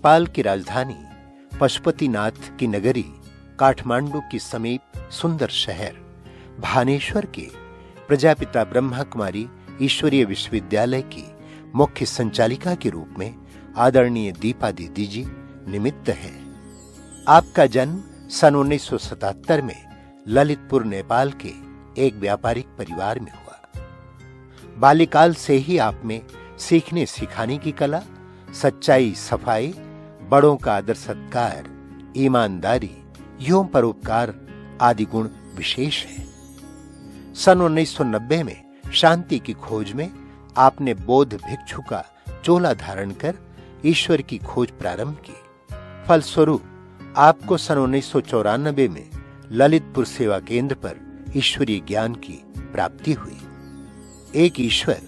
नेपाल की राजधानी पशुपतिनाथ की नगरी काठमांडू के समीप सुंदर शहर, भानेश्वर के प्रजापिता ब्रह्मा कुमारी ईश्वरीय विश्वविद्यालय की मुख्य संचालिका के रूप में आदरणीय दीपा दीदी जी निमित्त है। आपका जन्म सन 1977 में ललितपुर, नेपाल के एक व्यापारिक परिवार में हुआ। बाल्यकाल से ही आप में सीखने सिखाने की कला, सच्चाई, सफ़ाई बड़ों का आदर सत्कार, ईमानदारी यों परोपकार आदि गुण विशेष है। सन 1990 में शांति की खोज में आपने बौद्ध भिक्षु का चोला धारण कर ईश्वर की खोज प्रारंभ की। फलस्वरूप, आपको सन उन्नीस सौ चौरानबे में ललितपुर सेवा केंद्र पर ईश्वरीय ज्ञान की प्राप्ति हुई। एक ईश्वर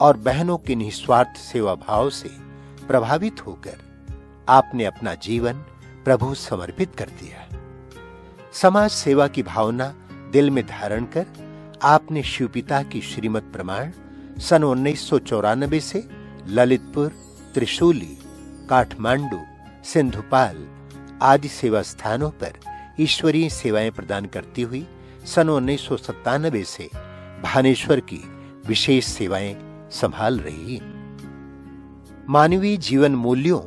और बहनों के निस्वार्थ सेवा भाव से प्रभावित होकर आपने अपना जीवन प्रभु समर्पित कर दिया समाज सेवा की भावना दिल में धारण कर आपने शिवपिता की श्रीमत प्रमाण सन उन्नीस सौ चौरानबे से ललितपुर, त्रिशूली, काठमांडू, सिंधुपाल आदि सेवा स्थानों पर ईश्वरीय सेवाएँ प्रदान करती हुई सन उन्नीस सौ सतानबे से भानेश्वर की विशेष सेवाएँ संभाल रही मानवीय जीवन मूल्यों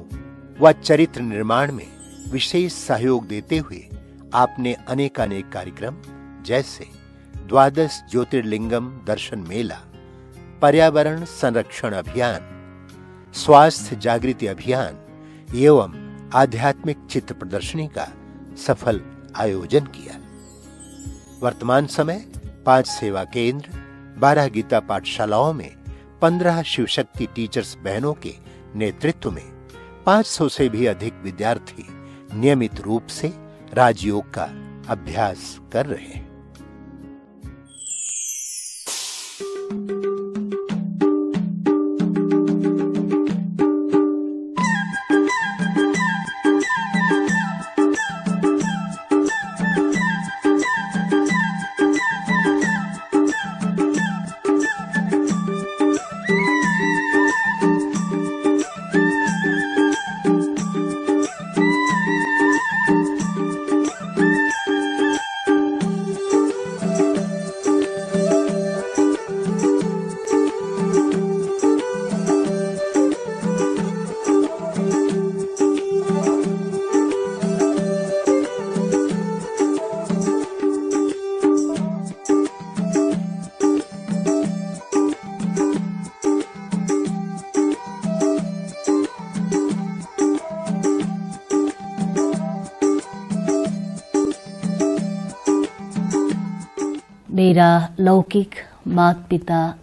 व चरित्र निर्माण में विशेष सहयोग देते हुए आपने अनेकानेक कार्यक्रम, जैसे द्वादश ज्योतिर्लिंगम दर्शन मेला, पर्यावरण संरक्षण अभियान, स्वास्थ्य जागृति अभियान एवं आध्यात्मिक चित्र प्रदर्शनी का सफल आयोजन किया। वर्तमान समय पाँच सेवा केंद्र, बारह गीता पाठशालाओं में पंद्रह शिवशक्ति टीचर्स बहनों के नेतृत्व में 500 से भी अधिक विद्यार्थी नियमित रूप से राजयोग का अभ्यास कर रहे हैं। मेरा लौकिक माता पिता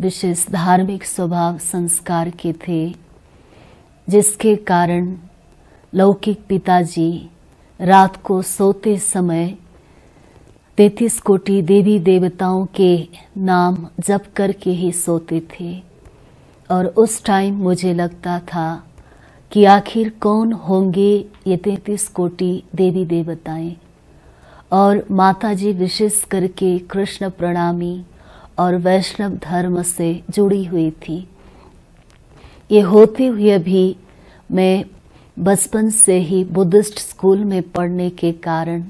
विशेष धार्मिक स्वभाव संस्कार के थे, जिसके कारण लौकिक पिताजी रात को सोते समय तैतीस कोटि देवी देवताओं के नाम जप करके ही सोते थे। और उस टाइम मुझे लगता था कि आखिर कौन होंगे ये तैतीस कोटि देवी देवताएँ? और माताजी विशेष करके कृष्ण प्रणामी और वैष्णव धर्म से जुड़ी हुई थी। ये होते हुए भी मैं बचपन से ही बुद्धिस्ट स्कूल में पढ़ने के कारण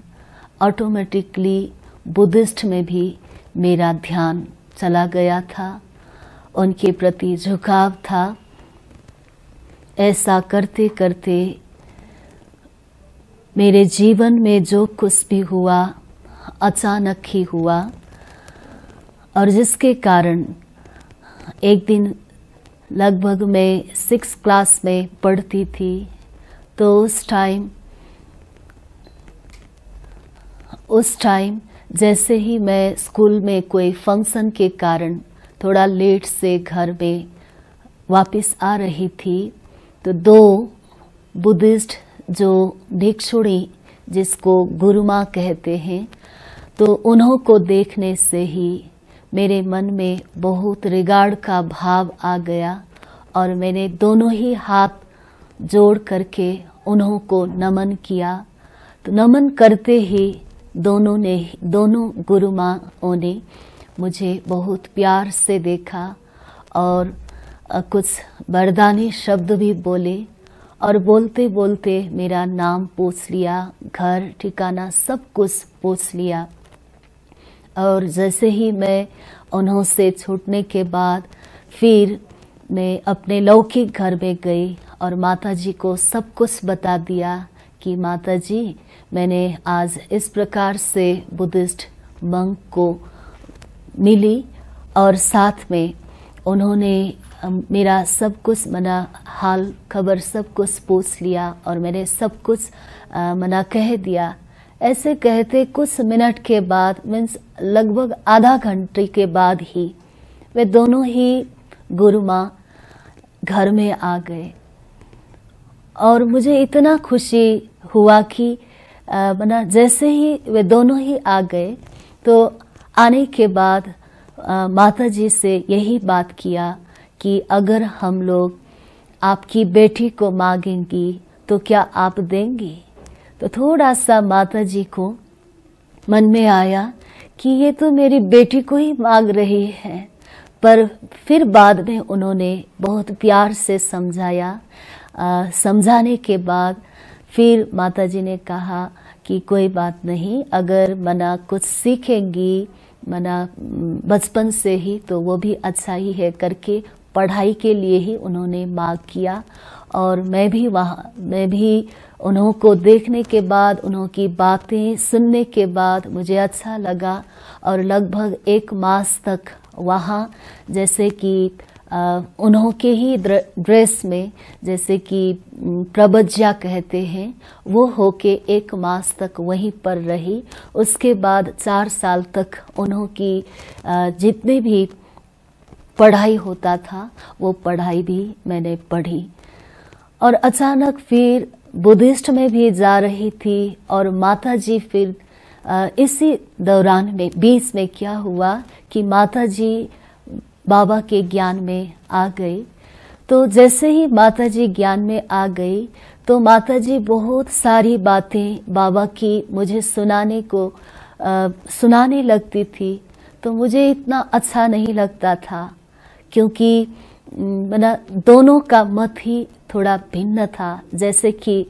ऑटोमेटिकली बुद्धिस्ट में भी मेरा ध्यान चला गया था। उनके प्रति झुकाव था। ऐसा करते करते मेरे जीवन में जो कुछ भी हुआ, अचानक ही हुआ। और जिसके कारण एक दिन लगभग मैं सिक्स क्लास में पढ़ती थी तो उस टाइम उस टाइम जैसे ही मैं स्कूल में कोई फ़ंक्शन के कारण थोड़ा लेट से घर में वापस आ रही थी तो दो बुद्धिस्ट जो भिक्षुणी जिसको गुरुमा कहते हैं तो उन्हों को देखने से ही मेरे मन में बहुत रिगार्ड का भाव आ गया और मैंने दोनों ही हाथ जोड़ करके उन्हों को नमन किया। तो नमन करते ही दोनों ने, दोनों गुरु गुरुमाओं ने मुझे बहुत प्यार से देखा और कुछ बरदानी शब्द भी बोले। और बोलते बोलते मेरा नाम पूछ लिया, घर, ठिकाना सब कुछ पूछ लिया। और जैसे ही मैं उन्हों से छूटने के बाद फिर मैं अपने लौकिक घर में गई और माता जी को सब कुछ बता दिया कि माता जी मैंने आज इस प्रकार से बुद्धिस्ट मंक को मिली और साथ में उन्होंने मेरा सब कुछ मना हाल, खबर सब कुछ पूछ लिया और मैंने सब कुछ मना कह दिया। ऐसे कहते कुछ मिनट के बाद, मीन्स लगभग आधा घंटे के बाद ही, वे दोनों ही गुरु माँ घर में आ गए। और मुझे इतना खुशी हुआ कि मना जैसे ही वे दोनों ही आ गए तो आने के बाद माता जी से यही बात किया कि अगर हम लोग आपकी बेटी को मांगेंगी तो क्या आप देंगी? तो थोड़ा सा माता जी को मन में आया कि ये तो मेरी बेटी को ही मांग रही है। पर फिर बाद में उन्होंने बहुत प्यार से समझाया। समझाने के बाद फिर माता जी ने कहा कि कोई बात नहीं, अगर मना कुछ सीखेंगी मना, बचपन से ही तो वो भी अच्छा ही है करके, पढ़ाई के लिए ही उन्होंने मांग किया। और मैं भी वहाँ, मैं भी उन्हों को देखने के बाद, उन्हों की बातें सुनने के बाद मुझे अच्छा लगा। और लगभग एक मास तक वहाँ, जैसे कि उन्हों के ही ड्रेस में, जैसे कि प्रबज्जा कहते हैं, वो होके एक मास तक वहीं पर रही। उसके बाद चार साल तक उन्हों की जितने भी पढ़ाई होता था, वो पढ़ाई भी मैंने पढ़ी। और अचानक फिर बुद्धिस्ट में भी जा रही थी और माता जी फिर इसी दौरान में, बीच में क्या हुआ कि माता जी बाबा के ज्ञान में आ गई। तो जैसे ही माता जी ज्ञान में आ गई तो माता जी बहुत सारी बातें बाबा की मुझे सुनाने को आ, सुनाने लगती थी। तो मुझे इतना अच्छा नहीं लगता था क्योंकि मना दोनों का मत ही थोड़ा भिन्न था। जैसे कि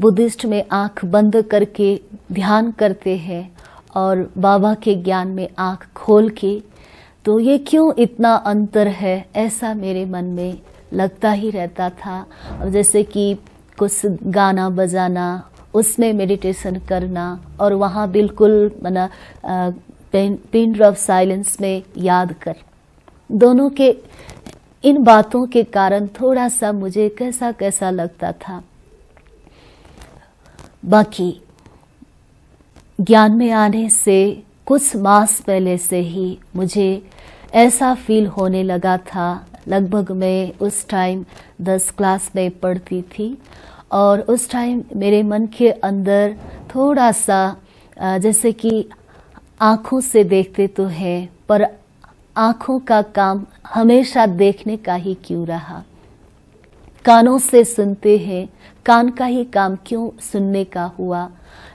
बुद्धिस्ट में आँख बंद करके ध्यान करते हैं और बाबा के ज्ञान में आँख खोल के तो ये क्यों इतना अंतर है? ऐसा मेरे मन में लगता ही रहता था। और जैसे कि कुछ गाना बजाना, उसमें मेडिटेशन करना और वहाँ बिल्कुल मना पिन ऑफ़ साइलेंस में याद कर। दोनों के, इन बातों के कारण थोड़ा सा मुझे कैसा कैसा लगता था। बाकी, ज्ञान में आने से, कुछ मास पहले से ही मुझे ऐसा फील होने लगा था। लगभग मैं उस टाइम दस क्लास में पढ़ती थी और उस टाइम मेरे मन के अंदर थोड़ा सा जैसे कि आँखों से देखते तो है, पर आँखों का काम हमेशा देखने का ही क्यों रहा? कानों से सुनते हैं, कान का ही काम क्यों सुनने का हुआ?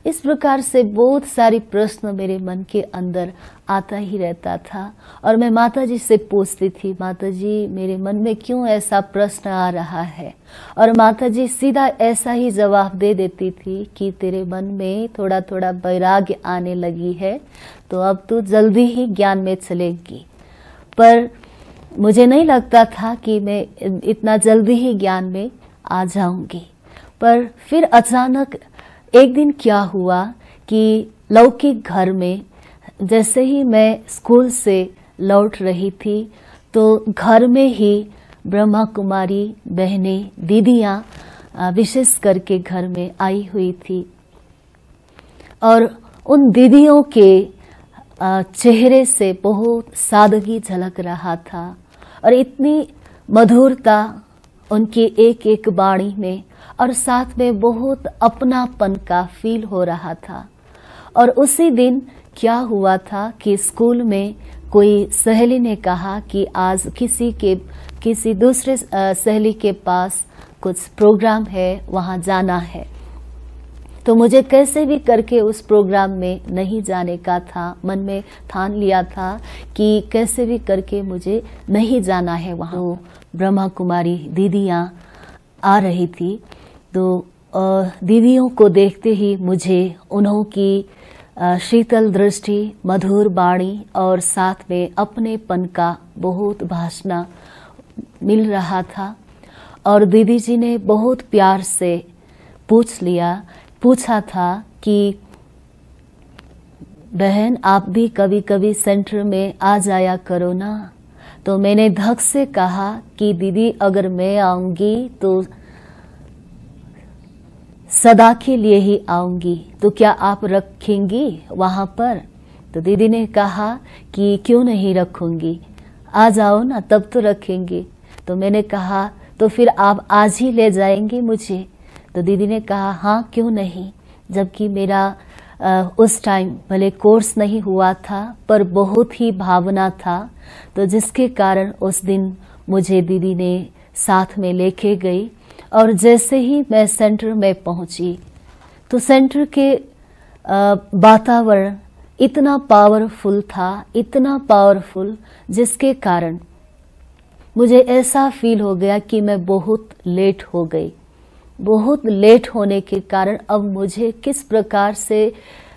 इस प्रकार से बहुत सारे प्रश्न मेरे मन के अंदर आता ही रहता था। और मैं माता जी से पूछती थी माता जी मेरे मन में क्यों ऐसा प्रश्न आ रहा है? और माता जी सीधा ऐसा ही जवाब दे देती थी कि, तेरे मन में थोड़ा थोड़ा वैराग्य आने लगी है तो अब तू जल्दी ही ज्ञान में चलेगी। पर मुझे नहीं लगता था कि मैं इतना जल्दी ही ज्ञान में आ जाऊँगी। पर फिर अचानक एक दिन क्या हुआ कि लौकिक घर में, जैसे ही मैं स्कूल से लौट रही थी तो घर में ही ब्रह्मा कुमारी बहनें, दीदियाँ विशेष करके घर में आई हुई थी। और उन दीदियों के चेहरे से बहुत सादगी झलक रहा था और इतनी मधुरता उनकी एक एक बाणी में और साथ में बहुत अपनापन का फील हो रहा था। और उसी दिन क्या हुआ था कि स्कूल में कोई सहेली ने कहा कि आज किसी के, किसी दूसरे सहेली के पास कुछ प्रोग्राम है, वहाँ जाना है। तो मुझे कैसे भी करके उस प्रोग्राम में नहीं जाने का था, मन में ठान लिया था कि कैसे भी करके मुझे नहीं जाना है वहाँ। तो ब्रह्मा कुमारी दीदियाँ आ रही थी। तो दीदियों को देखते ही मुझे उन्हों की शीतल दृष्टि, मधुर बाणी और साथ में अपनेपन का बहुत भाषण मिल रहा था। और दीदी जी ने बहुत प्यार से पूछ लिया पूछा था कि, बहन, आप भी कभी कभी सेंटर में आ जाया करो ना? तो मैंने धक से कहा कि, दीदी, अगर मैं आऊँगी तो सदा के लिए ही आऊँगी। तो क्या आप रखेंगी वहाँ पर? तो दीदी ने कहा कि, क्यों नहीं रखूँगी? आ जाओ ना, तब तो रखेंगे। तो मैंने कहा तो फिर आप आज ही ले जाएँगे मुझे? तो दीदी ने कहा हाँ क्यों नहीं? जबकि मेरा उस टाइम भले कोर्स नहीं हुआ था, पर बहुत ही भावना था। तो जिसके कारण उस दिन मुझे दीदी ने साथ में लेके गई और जैसे ही मैं सेंटर में पहुँची तो सेंटर के वातावरण इतना पावरफुल था, इतना पावरफुल जिसके कारण मुझे ऐसा फील हो गया कि मैं बहुत लेट हो गई। बहुत लेट होने के कारण अब मुझे किस प्रकार से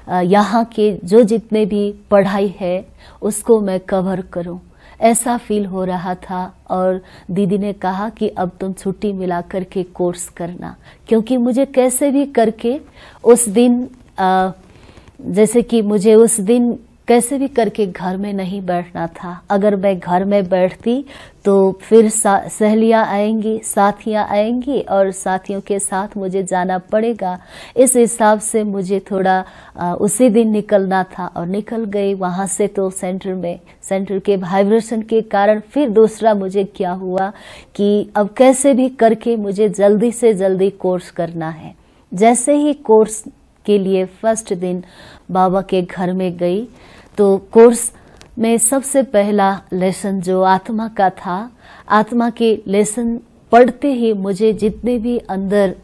यहाँ के जो जितने भी पढ़ाई है उसको मैं कवर करूँ? ऐसा फील हो रहा था और दीदी ने कहा कि अब तुम छुट्टी मिला करके कोर्स करना। क्योंकि मुझे कैसे भी करके उस दिन आ, जैसे कि मुझे उस दिन कैसे भी करके घर में नहीं बैठना था। अगर मैं घर में बैठती तो फिर सहेलियाँ आएँगी साथियाँ आएँगी और साथियों के साथ मुझे जाना पड़ेगा। इस हिसाब से मुझे थोड़ा आ, उसी दिन निकलना था और निकल गई वहाँ से तो सेंटर में सेंटर के वाइब्रेशन के कारण फिर दूसरा मुझे क्या हुआ कि अब कैसे भी करके मुझे जल्दी से जल्दी कोर्स करना है। जैसे ही कोर्स के लिए फ़र्स्ट दिन बाबा के घर में गई तो कोर्स में सबसे पहला लेसन जो आत्मा का था, आत्मा के लेसन पढ़ते ही मुझे जितने भी अंदर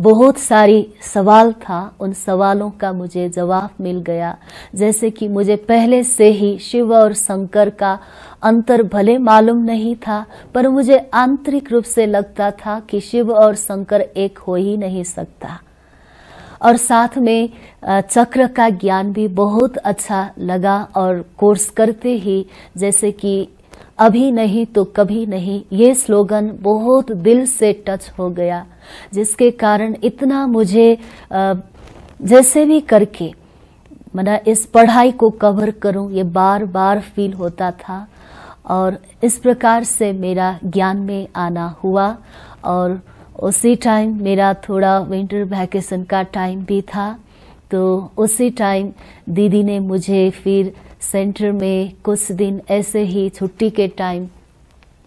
बहुत सारी सवाल था, उन सवालों का मुझे जवाब मिल गया। जैसे कि मुझे पहले से ही शिव और शंकर का अंतर भले मालूम नहीं था, पर मुझे आंतरिक रूप से लगता था कि शिव और शंकर एक हो ही नहीं सकता। और साथ में चक्र का ज्ञान भी बहुत अच्छा लगा और कोर्स करते ही, जैसे कि अभी नहीं तो कभी नहीं, ये स्लोगन बहुत दिल से टच हो गया, जिसके कारण इतना मुझे जैसे भी करके, मना इस पढ़ाई को कवर करूँ, ये बार बार फील होता था और इस प्रकार से मेरा ज्ञान में आना हुआ और उसी टाइम मेरा थोड़ा विंटर वैकेशन का टाइम भी था। तो उसी टाइम दीदी ने मुझे फिर सेंटर में कुछ दिन ऐसे ही छुट्टी के टाइम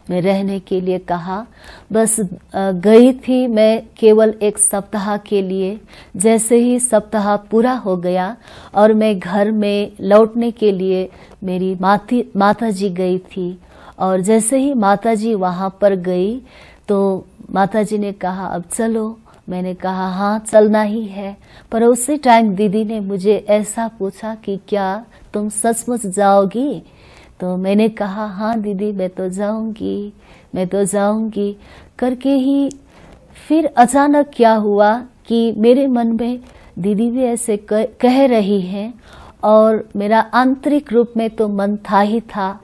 में रहने के लिए कहा। बस गई थी मैं केवल एक सप्ताह के लिए। जैसे ही सप्ताह पूरा हो गया और मैं घर में लौटने के लिए मेरी माती जी गई थी। और जैसे ही माता जी वहाँ पर गई तो माता जी ने कहा, अब चलो। मैंने कहा हाँ चलना ही है। पर उसी टाइम दीदी ने मुझे ऐसा पूछा कि, क्या तुम सचमुच जाओगी? तो मैंने कहा हाँ दीदी, मैं तो जाऊँगी, मैं तो जाऊँगी। करके ही फिर अचानक क्या हुआ कि मेरे मन में दीदी भी ऐसे कह रही हैं और मेरा आंतरिक रूप में तो मन था ही था।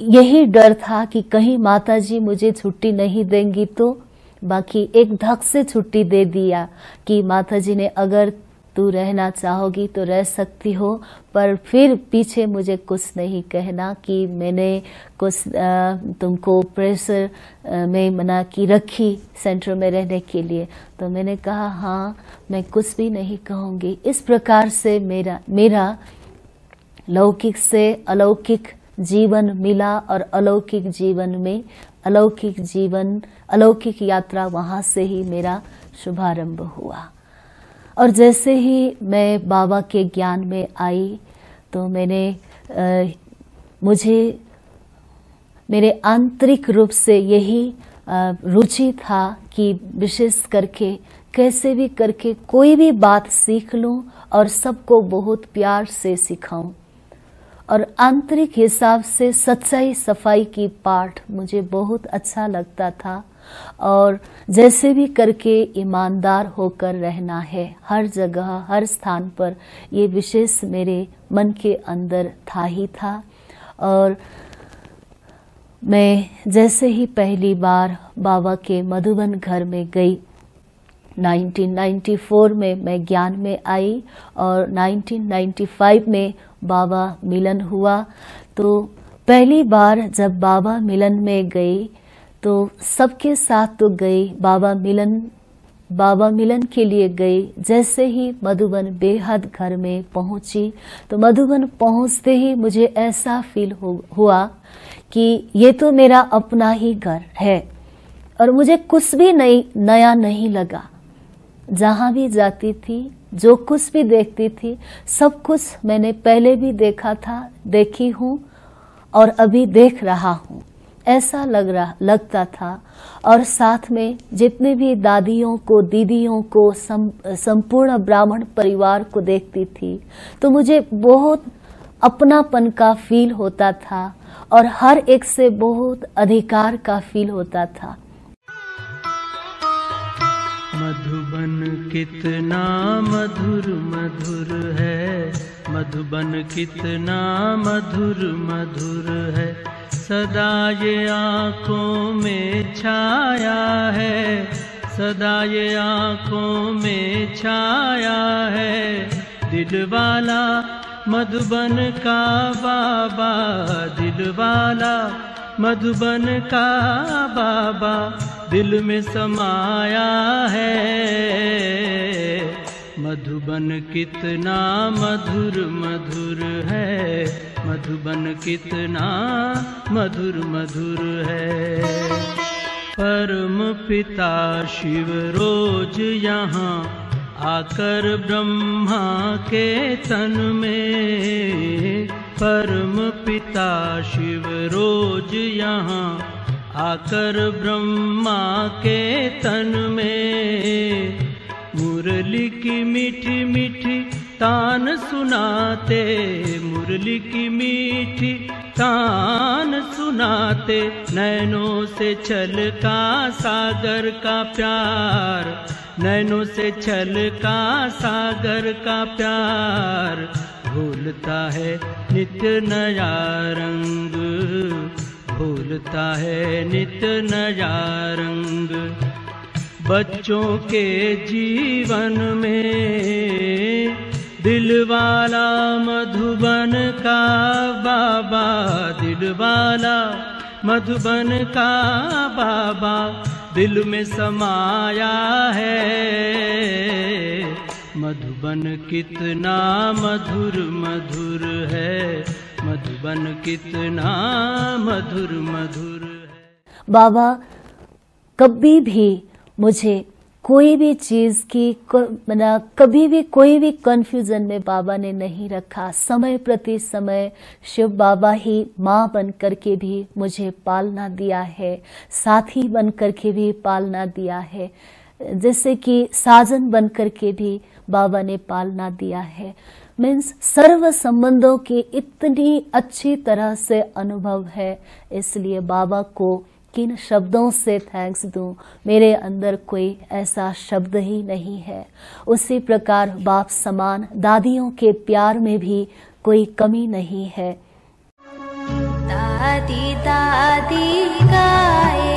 यही डर था कि कहीं माता जी मुझे छुट्टी नहीं देंगी तो बाकी एक धक से छुट्टी दे दिया कि माता जी ने, अगर तू रहना चाहोगी तो रह सकती हो, पर फिर पीछे मुझे कुछ नहीं कहना कि मैंने कुछ तुमको प्रेशर में मना की रखी सेंटर में रहने के लिए। तो मैंने कहा हाँ मैं कुछ भी नहीं कहूँगी। इस प्रकार से मेरा मेरा लौकिक से अलौकिक जीवन मिला और अलौकिक जीवन में अलौकिक जीवन अलौकिक यात्रा वहाँ से ही मेरा शुभारंभ हुआ। और जैसे ही मैं बाबा के ज्ञान में आई तो मैंने आ, मुझे मेरे आंतरिक रूप से यही रुचि था कि विशेष करके कैसे भी करके कोई भी बात सीख लूँ और सबको बहुत प्यार से सिखाऊं। और आंतरिक हिसाब से सच्चाई सफ़ाई की पाठ मुझे बहुत अच्छा लगता था और जैसे भी करके ईमानदार होकर रहना है, हर जगह, हर स्थान पर ये विशेष मेरे मन के अंदर था ही था। और मैं जैसे ही पहली बार बाबा के मधुबन घर में गई 1994 में मैं ज्ञान में आई और 1995 में बाबा मिलन हुआ। तो पहली बार जब बाबा मिलन में गई तो सबके साथ तो गई, बाबा मिलन बाबा मिलन के लिए गई। जैसे ही मधुबन बेहद घर में पहुँची तो मधुबन पहुँचते ही मुझे ऐसा फील हुआ कि ये तो मेरा अपना ही घर है और मुझे कुछ भी नहीं, नया नहीं लगा। जहाँ भी जाती थी जो कुछ भी देखती थी सब कुछ मैंने पहले भी देखा था देखी हूँ और अभी देख रहा हूँ। ऐसा लग रहा लगता था। और साथ में जितने भी दादियों को दीदियों को सम, संपूर्ण ब्राह्मण परिवार को देखती थी तो मुझे बहुत अपनापन का फील होता था और हर एक से बहुत अधिकार का फील होता था। मधुबन कितना मधुर मधुर है। मधुबन कितना मधुर मधुर है। सदा ये आंखों में छाया है। सदा ये आंखों में छाया है। दिल वाला मधुबन का बाबा दिल वाला मधुबन का बाबा दिल में समाया है। मधुबन कितना मधुर मधुर है। मधुबन कितना मधुर मधुर है। परम पिता शिव रोज यहाँ आकर ब्रह्मा के तन में। परम पिता शिव रोज यहाँ आकर ब्रह्मा के तन में मुरली की मीठी मीठी तान सुनाते मुरली की मीठी तान सुनाते, नैनों से छल का सागर का प्यार, नैनों से छल का सागर का प्यार, भूलता है नित्य नया रंग। भूलता है, नित नया रंग बच्चों के जीवन में। दिल वाला मधुबन का बाबा दिलवाला मधुबन का बाबा दिल में समाया है। मधुबन कितना मधुर मधुर है मधुबन कितना मधुर मधुर है। बाबा, कभी भी मुझे कोई भी चीज़ की मना, कभी भी कोई भी कंफ्यूजन में बाबा ने नहीं रखा। समय प्रति समय शिव बाबा ही माँ बन करके भी मुझे पालना दिया है। साथी बन करके भी पालना दिया है। जैसे कि साजन बन करके भी बाबा ने पालना दिया है। मीन्स सर्व संबंधों की इतनी अच्छी तरह से अनुभव है इसलिए बाबा को किन शब्दों से थैंक्स दूँ मेरे अंदर कोई ऐसा शब्द ही नहीं है उसी प्रकार बाप समान दादियों के प्यार में भी कोई कमी नहीं है दादी दादी गाए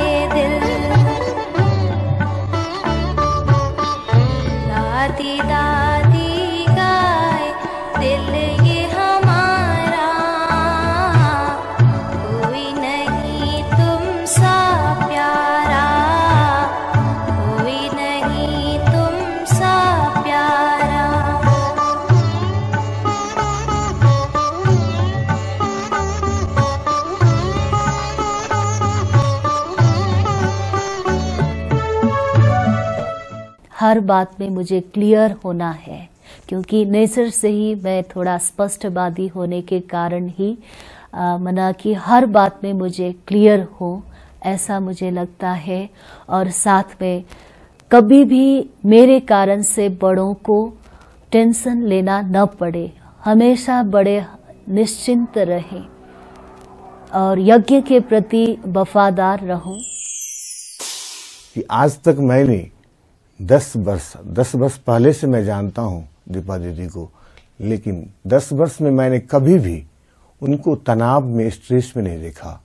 हर बात में मुझे क्लियर होना है क्योंकि नेचर से ही मैं थोड़ा स्पष्टवादी होने के कारण ही आ, मना कि हर बात में मुझे क्लियर हो ऐसा मुझे लगता है। और साथ में कभी भी मेरे कारण से बड़ों को टेंशन लेना न पड़े हमेशा बड़े निश्चिंत रहें और यज्ञ के प्रति वफादार रहूँ। कि आज तक मैंने दस वर्ष दस वर्ष पहले से मैं जानता हूँ दीपा दीदी को, लेकिन दस वर्ष में मैंने कभी भी उनको तनाव में स्ट्रेस में नहीं देखा।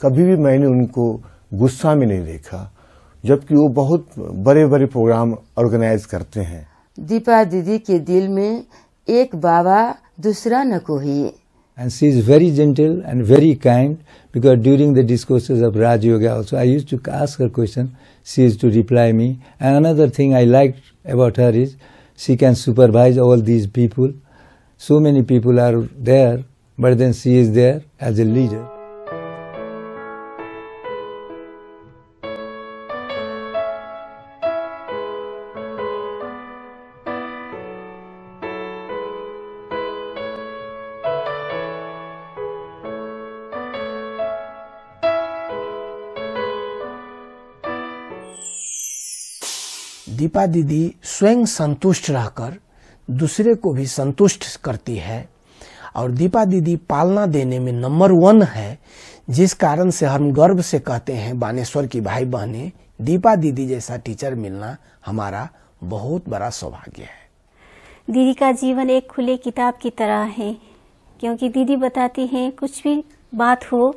कभी भी मैंने उनको गुस्सा में नहीं देखा, जबकि वो बहुत बड़े बड़े प्रोग्राम ऑर्गेनाइज करते हैं। दीपा दीदी के दिल में एक बाबा दूसरा न कोई and she is very gentle and very kind because during the discourses of Raj Yoga also I used to ask her question, she used to reply me. And another thing I liked about her is she can supervise all these people. So many people are there, but then she is there as a leader. Deepa दीदी स्वयं संतुष्ट रहकर दूसरे को भी संतुष्ट करती है और दीपा दीदी पालना देने में नंबर वन है, जिस कारण से हम गर्व से कहते हैं, बानेश्वर की भाई बहने दीपा दीदी जैसा टीचर मिलना हमारा बहुत बड़ा सौभाग्य है। दीदी का जीवन एक खुले किताब की तरह है, क्योंकि दीदी बताती हैं, कुछ भी बात हो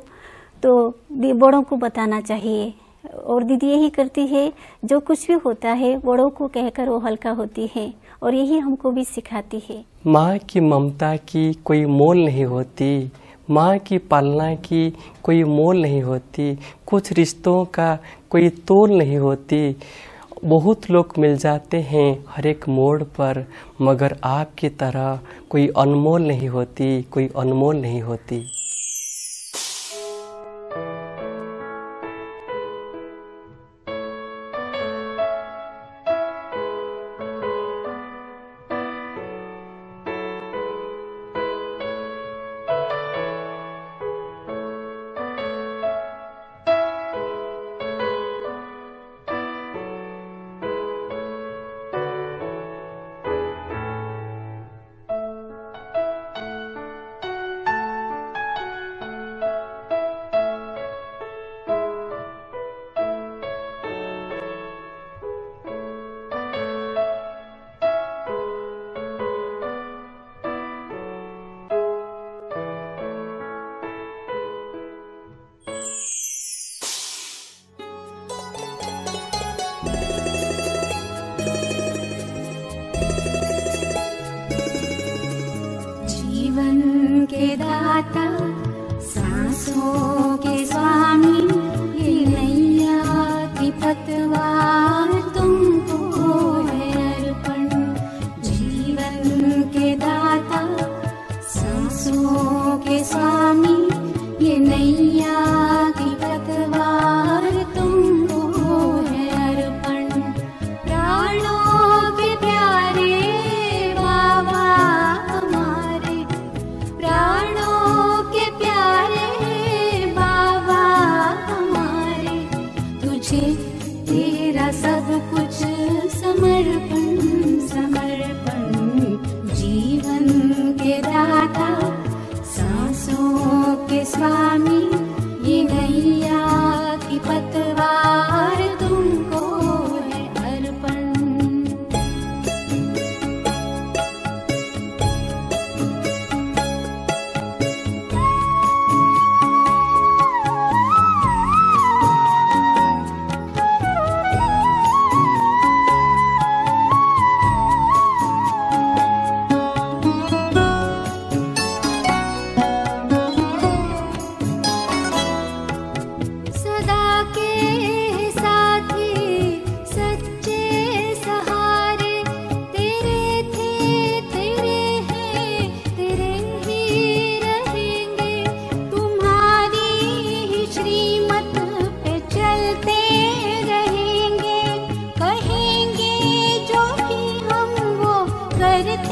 तो बड़ों को बताना चाहिए। और दीदी यही करती है, जो कुछ भी होता है, बड़ों को कहकर वो हल्का होती है और यही हमको भी सिखाती है। माँ की ममता की कोई मोल नहीं होती, माँ की पालना की कोई मोल नहीं होती, कुछ रिश्तों का कोई तोल नहीं होती। बहुत लोग मिल जाते हैं हर एक मोड़ पर, मगर आपकी तरह कोई अनमोल नहीं होती, कोई अनमोल नहीं होती। के दाता सांसों। करते